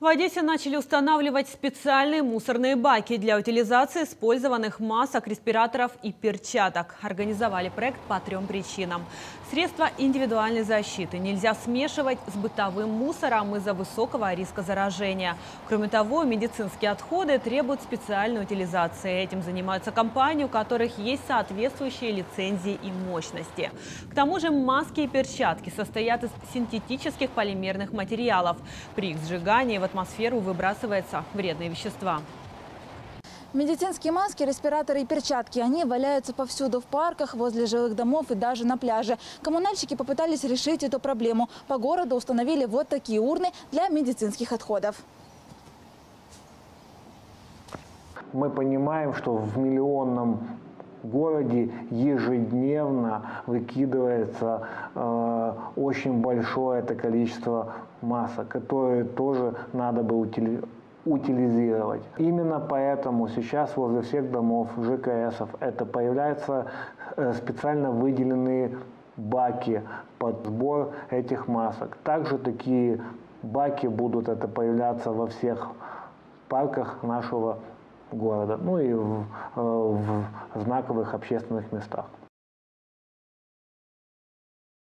В Одессе начали устанавливать специальные мусорные баки для утилизации использованных масок, респираторов и перчаток. Организовали проект по трем причинам. Средства индивидуальной защиты нельзя смешивать с бытовым мусором из-за высокого риска заражения. Кроме того, медицинские отходы требуют специальной утилизации. Этим занимаются компании, у которых есть соответствующие лицензии и мощности. К тому же маски и перчатки состоят из синтетических полимерных материалов. При их сжигании в атмосферу выбрасываются вредные вещества. Медицинские маски, респираторы и перчатки, они валяются повсюду в парках, возле жилых домов и даже на пляже. Коммунальщики попытались решить эту проблему. По городу установили вот такие урны для медицинских отходов. Мы понимаем, что в миллионном городе ежедневно выкидывается э, очень большое это количество масок, которые тоже надо бы утили утилизировать. Именно поэтому сейчас возле всех домов ЖКСов это появляются э, специально выделенные баки под сбор этих масок. Также такие баки будут это появляться во всех парках нашего города, ну и в, э, в знаковых общественных местах.